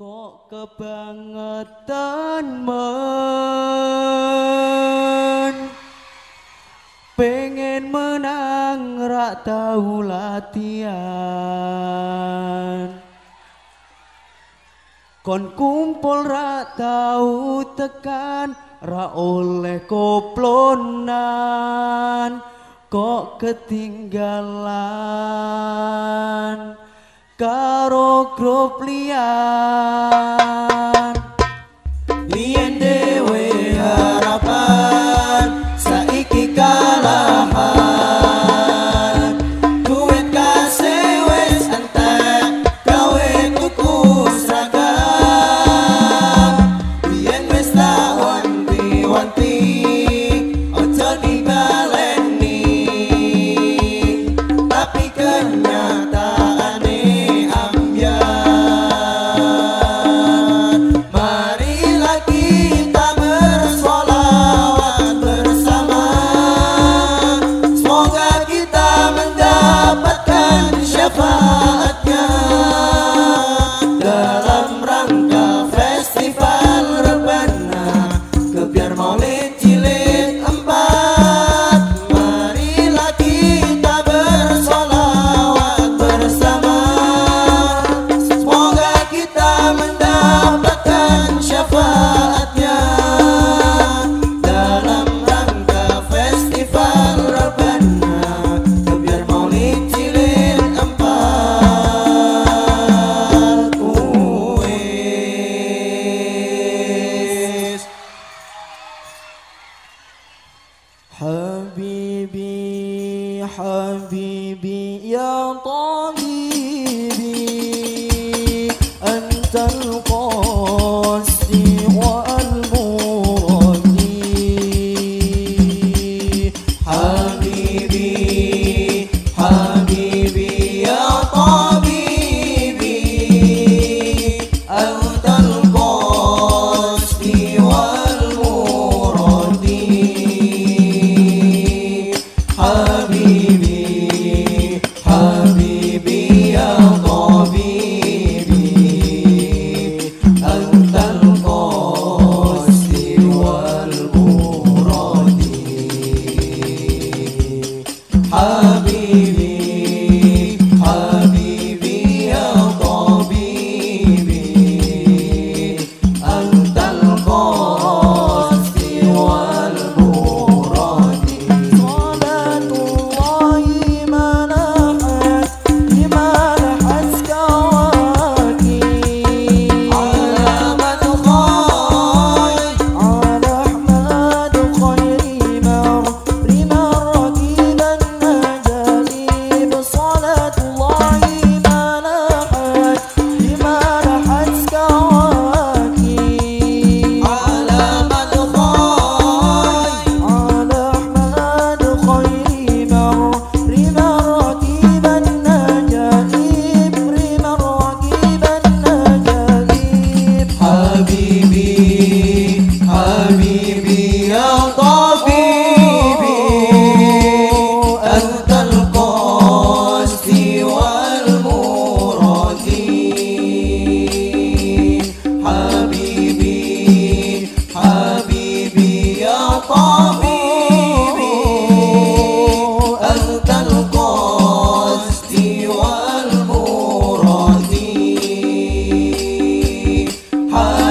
kok kebangetan men? Pengen menang rak tahu latihan. Kon kumpul rak tahu tekan ra oleh koplonan. Kok ketinggalan Kok ketinggalan? karo grup liar. حبيبي حبيبي يا طالب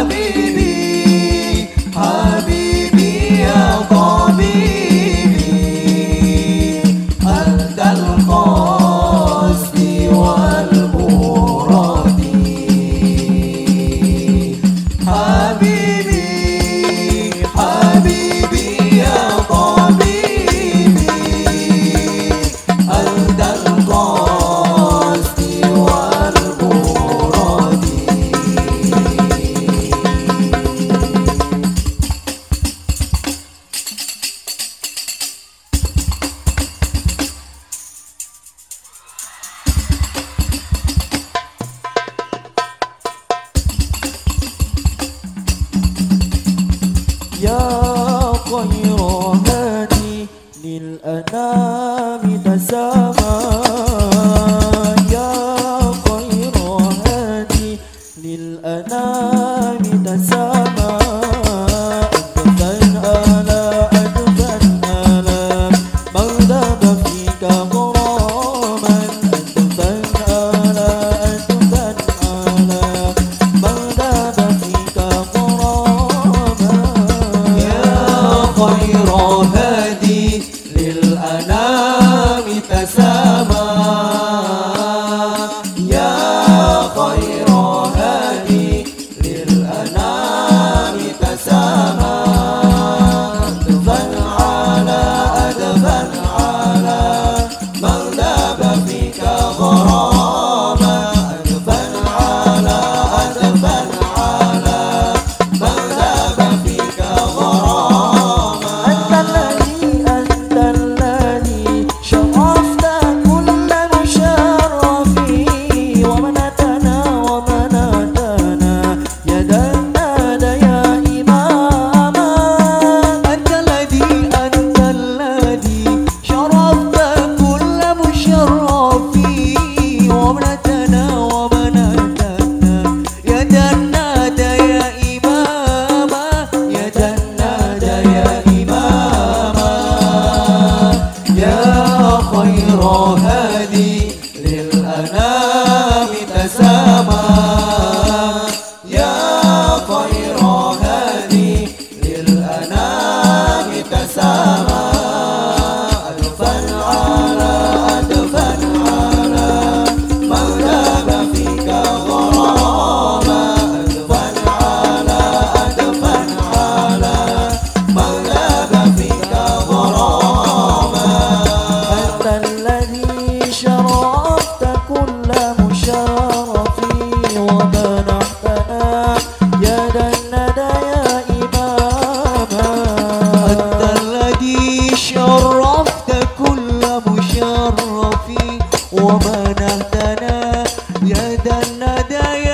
me. يا خير هادي للأنام تسامى. Mozart. ada